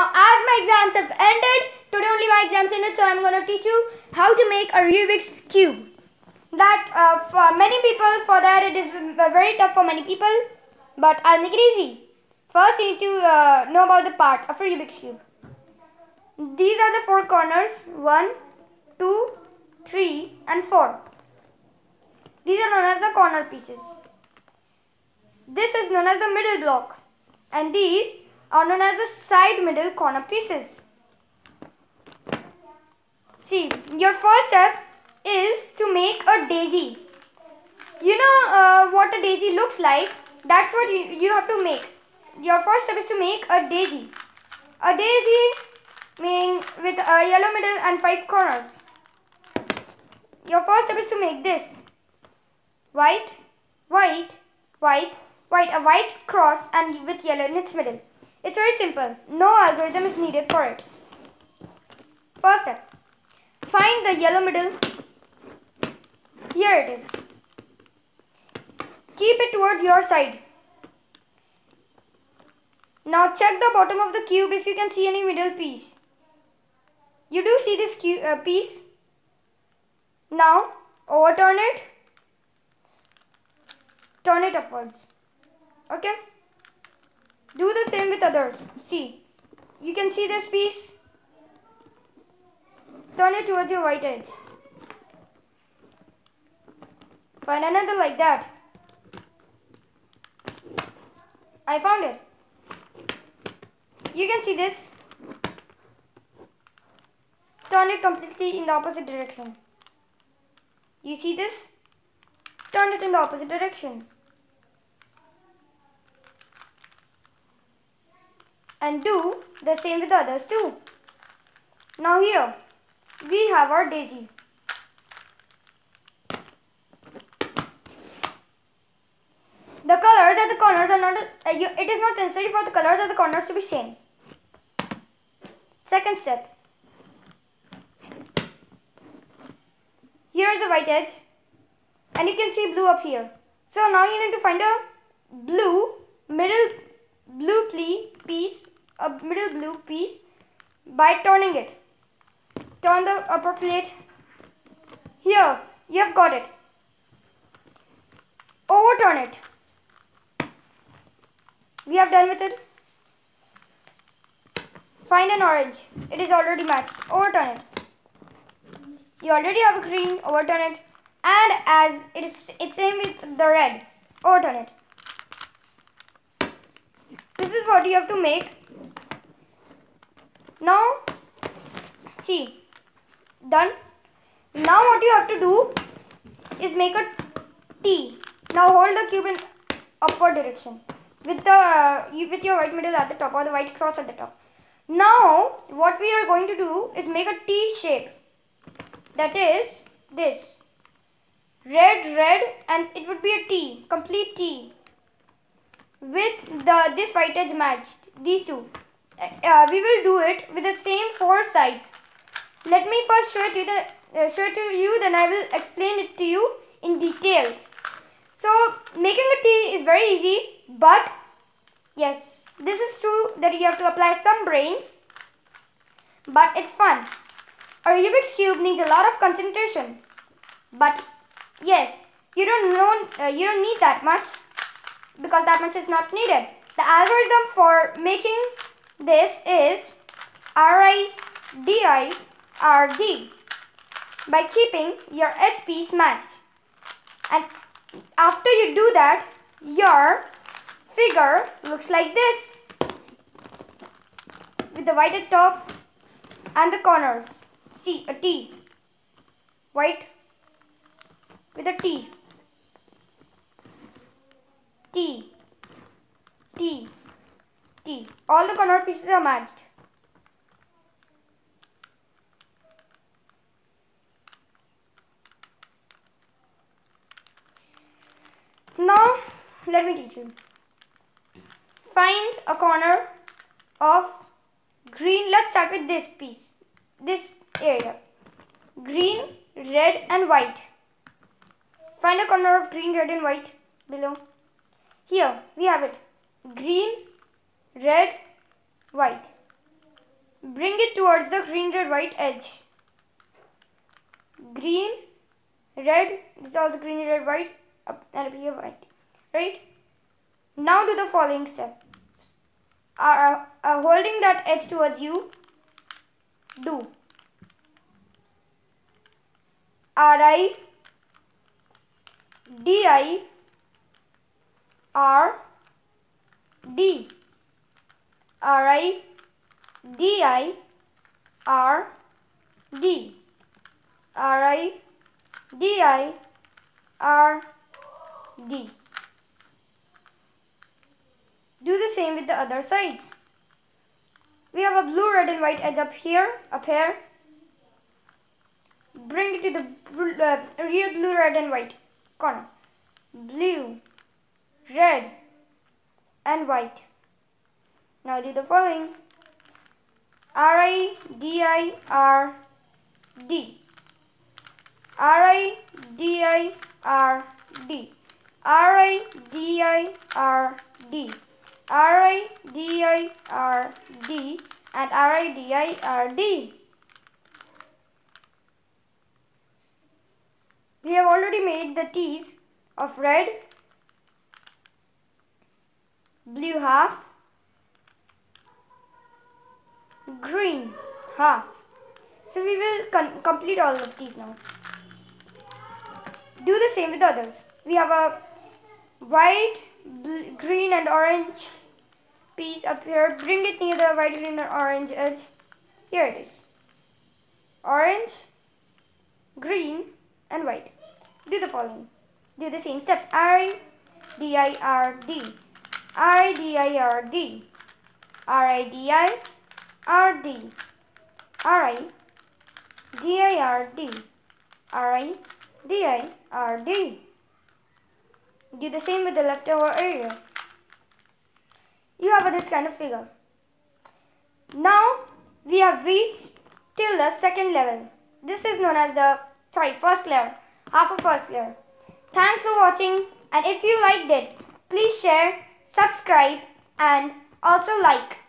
Now as my exams have ended, today only my exams ended so I'm gonna teach you how to make a Rubik's Cube. That uh, for many people, for that it is very tough for many people but I'll make it easy. First you need to uh, know about the parts of a Rubik's Cube. These are the four corners, one, two, three, and 4. These are known as the corner pieces. This is known as the middle block and these are known as the side middle corner pieces. See, your first step is to make a daisy. You know uh, what a daisy looks like? That's what you, you have to make. Your first step is to make a daisy. A daisy meaning with a yellow middle and five corners. Your first step is to make this. White, white, white, white, a white cross and with yellow in its middle. It's very simple. No algorithm is needed for it. First step. Find the yellow middle. Here it is. Keep it towards your side. Now check the bottom of the cube if you can see any middle piece. You do see this uh, piece. Now overturn it. Turn it upwards. Okay. Do the same with others. See, you can see this piece. Turn it towards your white edge. Find another like that. I found it. You can see this. Turn it completely in the opposite direction. You see this? Turn it in the opposite direction. And do the same with the others too. Now here we have our daisy. The colors at the corners are not, uh, it is not necessary for the colors at the corners to be same. Second step. Here is the white edge and you can see blue up here. So now you need to find a blue middle blue plea piece a middle blue piece by turning it. Turn the upper plate. Here, you have got it. Overturn it. We have done with it. Find an orange. It is already matched. Overturn it. You already have a green. Overturn it. And as it is, it's same with the red. Overturn it. This is what you have to make now see done. Now what you have to do is make a T. Now hold the cube in upward direction with the with your white middle at the top or the white cross at the top. Now what we are going to do is make a T shape. That is this. Red red and it would be a T complete T. With the this white edge matched these two uh, we will do it with the same four sides. Let me first show it to, the, uh, show it to you, then I will explain it to you in details. So, making a T is very easy, but yes, this is true that you have to apply some brains, but it's fun. A Rubik's Cube needs a lot of concentration, but yes, you don't know, uh, you don't need that much because that much is not needed. The algorithm for making this is RIDI RD by keeping your piece matched. And after you do that, your figure looks like this. With the white at top and the corners. See a T, white with a T, T, T, All the corner pieces are matched. Now, let me teach you. Find a corner of green. Let's start with this piece. This area. Green, red and white. Find a corner of green, red and white below. Here, we have it. Green, red, white. bring it towards the green red white edge. Green red this is also green red white up and up here white right? Now do the following step. Uh, uh, holding that edge towards you do. R I D I R D R I D I R D R I D I R D. Do the same with the other sides. We have a blue, red and white edge up here, up here. Bring it to the uh, real blue, red and white corner. Blue, red and white. Now do the following. R I D I R D. R I D I R D. R I D I R D. R I D I R D and R I D I R D. We have already made the T's of red, blue half, green half. So we will complete all of these now. Do the same with the others. We have a white, green and orange piece up here. Bring it near the white, green and orange edge. Here it is. Orange, green and white. Do the following. Do the same steps. R D I R D. R D I R D. R I D I R D. R I D I R D. R I D I R D. Do the same with the leftover area. You have this kind of figure. Now we have reached till the second level. This is known as the, sorry, first layer, half of first layer. Thanks for watching and if you liked it, please share, subscribe and also like.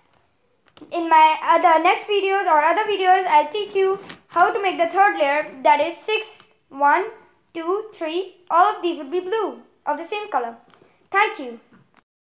In my other next videos or other videos, I'll teach you how to make the third layer that is 6, 1, 2, 3. All of these will be blue of the same color. Thank you.